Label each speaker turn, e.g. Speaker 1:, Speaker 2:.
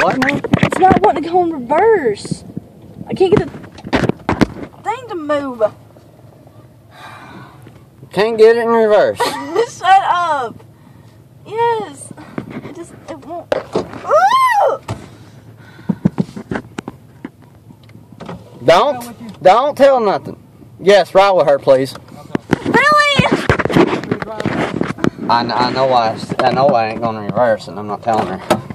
Speaker 1: What now?
Speaker 2: It's not wanting to go in reverse. I can't get the thing to move.
Speaker 1: Can't get it in reverse.
Speaker 2: Shut up. Yes. It just it won't. Ooh!
Speaker 1: Don't, don't tell nothing. Yes, ride with her, please.
Speaker 2: Really?
Speaker 1: I, I know I, I know I ain't gonna reverse, and I'm not telling her.